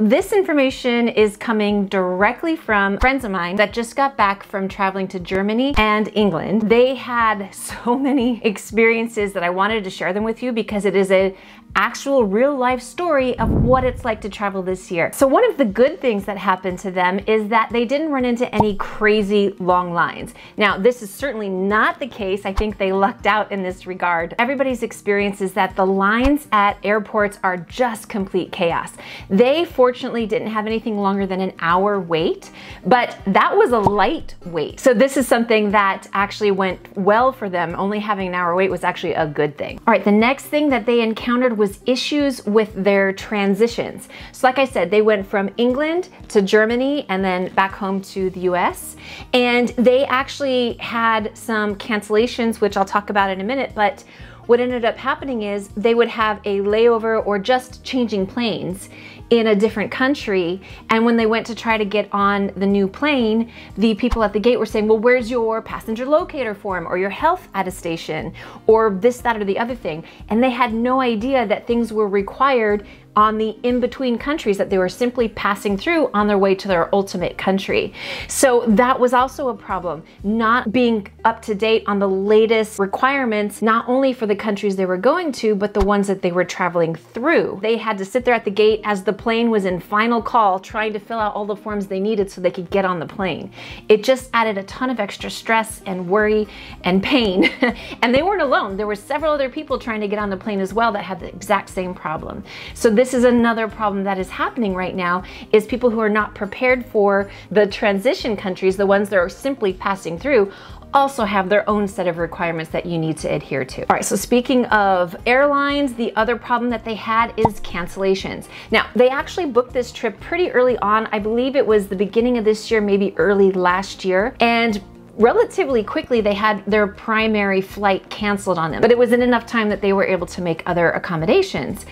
This information is coming directly from friends of mine that just got back from traveling to Germany and England. They had so many experiences that I wanted to share them with you because it is a actual real life story of what it's like to travel this year. So one of the good things that happened to them is that they didn't run into any crazy long lines. Now, this is certainly not the case. I think they lucked out in this regard. Everybody's experience is that the lines at airports are just complete chaos. They fortunately didn't have anything longer than an hour wait, but that was a light wait. So this is something that actually went well for them. Only having an hour wait was actually a good thing. All right, the next thing that they encountered was issues with their transitions. So like I said, they went from England to Germany and then back home to the US. And they actually had some cancellations, which I'll talk about in a minute, but what ended up happening is they would have a layover or just changing planes in a different country. And when they went to try to get on the new plane, the people at the gate were saying, well, where's your passenger locator form or your health attestation or this, that, or the other thing? And they had no idea that things were required on the in-between countries that they were simply passing through on their way to their ultimate country. So that was also a problem, not being up to date on the latest requirements, not only for the countries they were going to, but the ones that they were traveling through. They had to sit there at the gate as the plane was in final call, trying to fill out all the forms they needed so they could get on the plane. It just added a ton of extra stress and worry and pain. and they weren't alone. There were several other people trying to get on the plane as well that had the exact same problem. So this is another problem that is happening right now is people who are not prepared for the transition countries, the ones that are simply passing through, also have their own set of requirements that you need to adhere to. All right, so speaking of airlines, the other problem that they had is cancellations. Now, they actually booked this trip pretty early on. I believe it was the beginning of this year, maybe early last year. And relatively quickly they had their primary flight canceled on them, but it was in enough time that they were able to make other accommodations.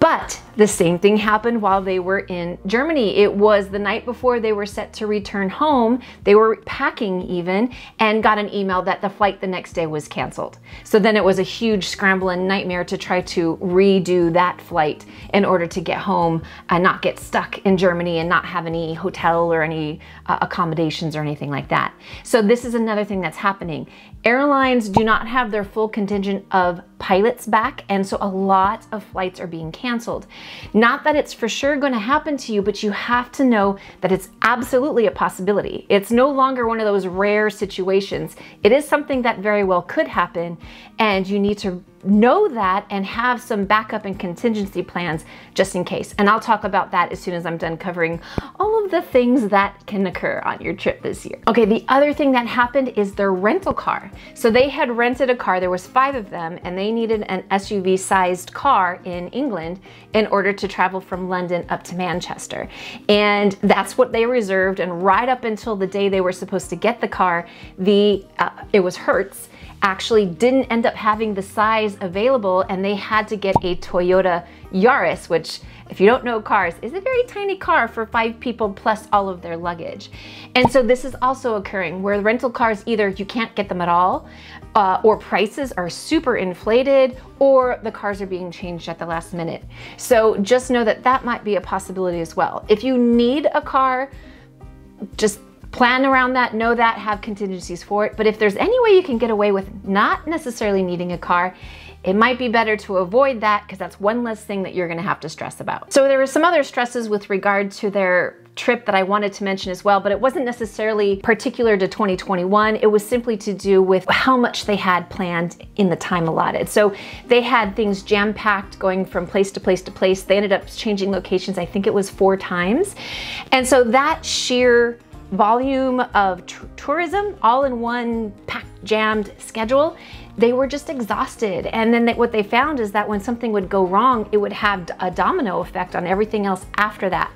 But the same thing happened while they were in Germany. It was the night before they were set to return home. They were packing even and got an email that the flight the next day was canceled. So then it was a huge scramble and nightmare to try to redo that flight in order to get home and not get stuck in Germany and not have any hotel or any uh, accommodations or anything like that. So this is another thing that's happening. Airlines do not have their full contingent of pilots back and so a lot of flights are being canceled. Not that it's for sure going to happen to you, but you have to know that it's absolutely a possibility. It's no longer one of those rare situations. It is something that very well could happen, and you need to know that and have some backup and contingency plans just in case. And I'll talk about that as soon as I'm done covering all of the things that can occur on your trip this year. Okay, the other thing that happened is their rental car. So they had rented a car, there was five of them, and they needed an SUV sized car in England in order to travel from London up to Manchester. And that's what they reserved. And right up until the day they were supposed to get the car, the uh, it was Hertz actually didn't end up having the size available and they had to get a Toyota Yaris, which if you don't know cars, is a very tiny car for five people plus all of their luggage. And so this is also occurring where rental cars either you can't get them at all uh, or prices are super inflated or the cars are being changed at the last minute. So just know that that might be a possibility as well. If you need a car, just plan around that, know that, have contingencies for it. But if there's any way you can get away with not necessarily needing a car, it might be better to avoid that because that's one less thing that you're gonna have to stress about. So there were some other stresses with regard to their trip that I wanted to mention as well, but it wasn't necessarily particular to 2021. It was simply to do with how much they had planned in the time allotted. So they had things jam packed going from place to place to place. They ended up changing locations, I think it was four times. And so that sheer volume of tourism all in one packed, jammed schedule, they were just exhausted. And then they, what they found is that when something would go wrong, it would have a domino effect on everything else after that.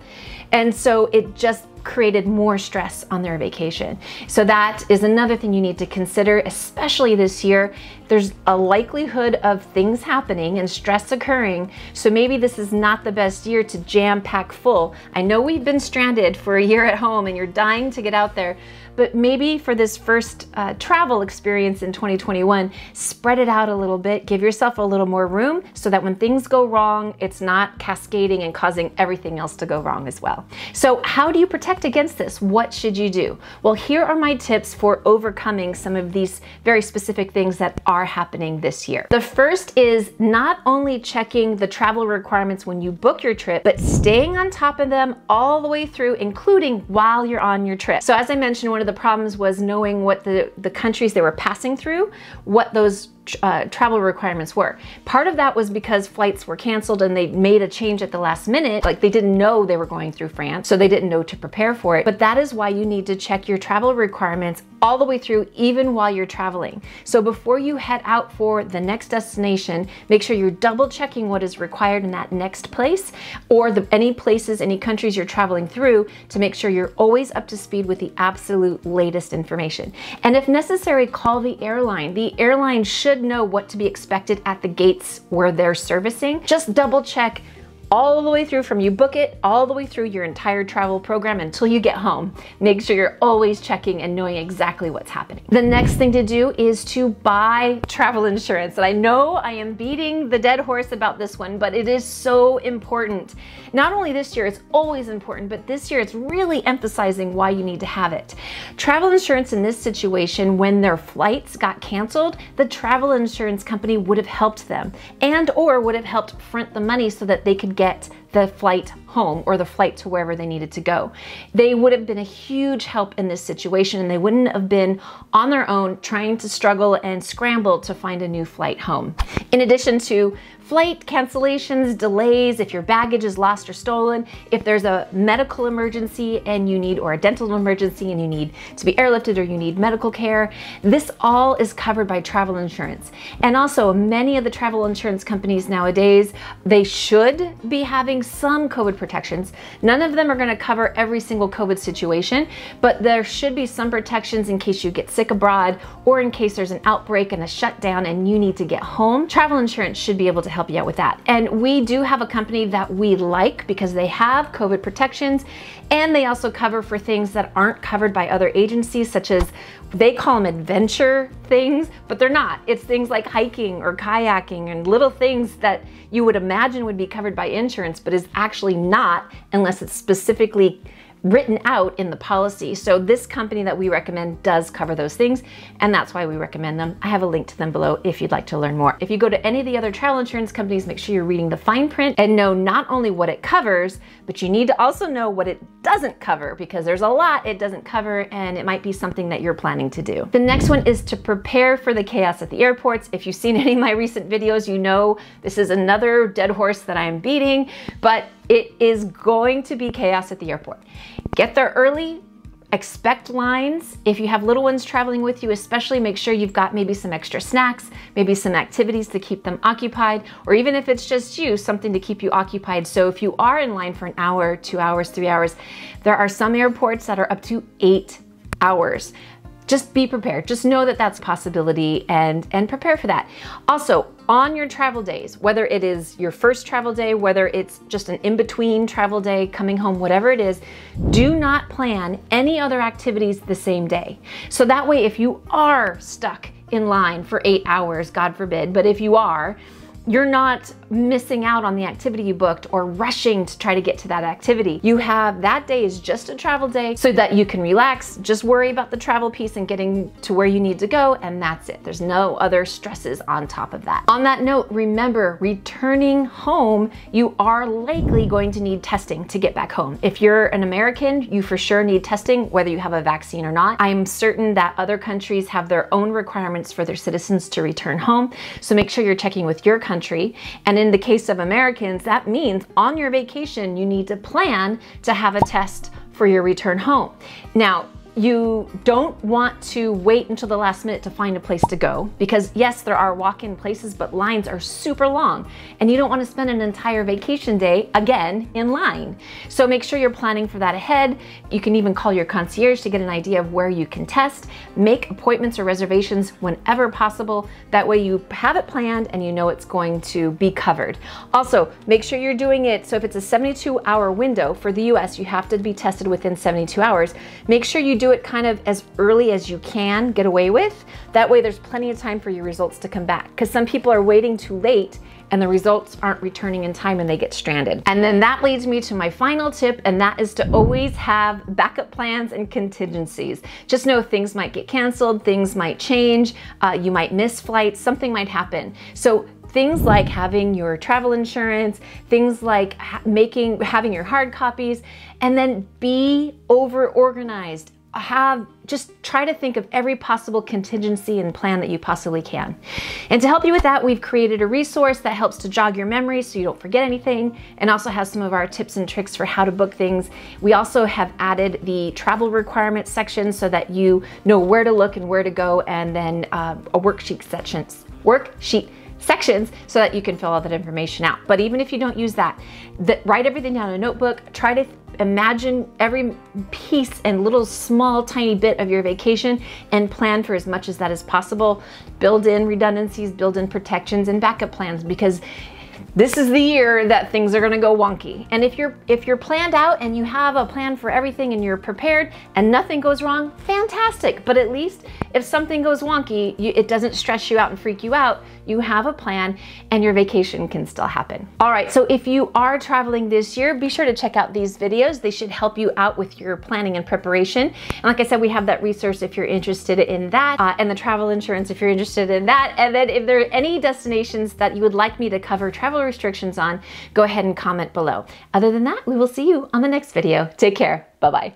And so it just created more stress on their vacation. So that is another thing you need to consider, especially this year. There's a likelihood of things happening and stress occurring. So maybe this is not the best year to jam pack full. I know we've been stranded for a year at home and you're dying to get out there, but maybe for this first uh, travel experience in 2021, spread it out a little bit, give yourself a little more room so that when things go wrong, it's not cascading and causing everything else to go wrong as well. So, how do you protect against this? What should you do? Well, here are my tips for overcoming some of these very specific things that are happening this year. The first is not only checking the travel requirements when you book your trip, but staying on top of them all the way through, including while you're on your trip. So, as I mentioned, one of the problems was knowing what the, the countries they were passing through, what those uh, travel requirements were. Part of that was because flights were canceled and they made a change at the last minute. Like they didn't know they were going through France, so they didn't know to prepare for it. But that is why you need to check your travel requirements all the way through, even while you're traveling. So before you head out for the next destination, make sure you're double checking what is required in that next place or the, any places, any countries you're traveling through to make sure you're always up to speed with the absolute latest information. And if necessary, call the airline. The airline should should know what to be expected at the gates where they're servicing. Just double check all the way through from you book it all the way through your entire travel program until you get home. Make sure you're always checking and knowing exactly what's happening. The next thing to do is to buy travel insurance. And I know I am beating the dead horse about this one, but it is so important. Not only this year, it's always important, but this year it's really emphasizing why you need to have it. Travel insurance in this situation, when their flights got canceled, the travel insurance company would have helped them and or would have helped front the money so that they could get the flight home or the flight to wherever they needed to go. They would have been a huge help in this situation and they wouldn't have been on their own trying to struggle and scramble to find a new flight home. In addition to flight cancellations, delays, if your baggage is lost or stolen, if there's a medical emergency and you need, or a dental emergency and you need to be airlifted or you need medical care, this all is covered by travel insurance. And also many of the travel insurance companies nowadays, they should be having some COVID protections. None of them are gonna cover every single COVID situation, but there should be some protections in case you get sick abroad or in case there's an outbreak and a shutdown and you need to get home. Travel insurance should be able to help you out with that. And we do have a company that we like because they have COVID protections and they also cover for things that aren't covered by other agencies, such as they call them adventure things, but they're not. It's things like hiking or kayaking and little things that you would imagine would be covered by insurance, but is actually not unless it's specifically written out in the policy. So this company that we recommend does cover those things, and that's why we recommend them. I have a link to them below if you'd like to learn more. If you go to any of the other travel insurance companies, make sure you're reading the fine print and know not only what it covers, but you need to also know what it doesn't cover because there's a lot it doesn't cover and it might be something that you're planning to do. The next one is to prepare for the chaos at the airports. If you've seen any of my recent videos, you know this is another dead horse that I'm beating, but it is going to be chaos at the airport. Get there early, expect lines. If you have little ones traveling with you, especially make sure you've got maybe some extra snacks, maybe some activities to keep them occupied, or even if it's just you, something to keep you occupied. So if you are in line for an hour, two hours, three hours, there are some airports that are up to eight hours just be prepared. Just know that that's a possibility and, and prepare for that. Also, on your travel days, whether it is your first travel day, whether it's just an in-between travel day, coming home, whatever it is, do not plan any other activities the same day. So that way, if you are stuck in line for eight hours, God forbid, but if you are, you're not missing out on the activity you booked or rushing to try to get to that activity. You have that day is just a travel day so that you can relax, just worry about the travel piece and getting to where you need to go, and that's it. There's no other stresses on top of that. On that note, remember returning home, you are likely going to need testing to get back home. If you're an American, you for sure need testing, whether you have a vaccine or not. I'm certain that other countries have their own requirements for their citizens to return home, so make sure you're checking with your country country. And in the case of Americans, that means on your vacation, you need to plan to have a test for your return home. Now, you don't want to wait until the last minute to find a place to go because yes, there are walk-in places, but lines are super long and you don't want to spend an entire vacation day again in line. So make sure you're planning for that ahead. You can even call your concierge to get an idea of where you can test. Make appointments or reservations whenever possible. That way you have it planned and you know it's going to be covered. Also, make sure you're doing it. So if it's a 72 hour window for the US, you have to be tested within 72 hours. Make sure you do it kind of as early as you can get away with. That way there's plenty of time for your results to come back because some people are waiting too late and the results aren't returning in time and they get stranded. And then that leads me to my final tip, and that is to always have backup plans and contingencies. Just know things might get canceled, things might change, uh, you might miss flights, something might happen. So things like having your travel insurance, things like ha making having your hard copies, and then be over organized have just try to think of every possible contingency and plan that you possibly can. And to help you with that, we've created a resource that helps to jog your memory so you don't forget anything and also has some of our tips and tricks for how to book things. We also have added the travel requirements section so that you know where to look and where to go and then uh, a worksheet sections, worksheet sections so that you can fill all that information out. But even if you don't use that, that write everything down in a notebook, try to imagine every piece and little small tiny bit of your vacation and plan for as much as that as possible. Build in redundancies, build in protections and backup plans because this is the year that things are going to go wonky. And if you're if you're planned out and you have a plan for everything and you're prepared and nothing goes wrong, fantastic. But at least if something goes wonky, you, it doesn't stress you out and freak you out. You have a plan and your vacation can still happen. All right, so if you are traveling this year, be sure to check out these videos. They should help you out with your planning and preparation. And like I said, we have that resource if you're interested in that uh, and the travel insurance if you're interested in that. And then if there are any destinations that you would like me to cover travel restrictions on, go ahead and comment below. Other than that, we will see you on the next video. Take care. Bye-bye.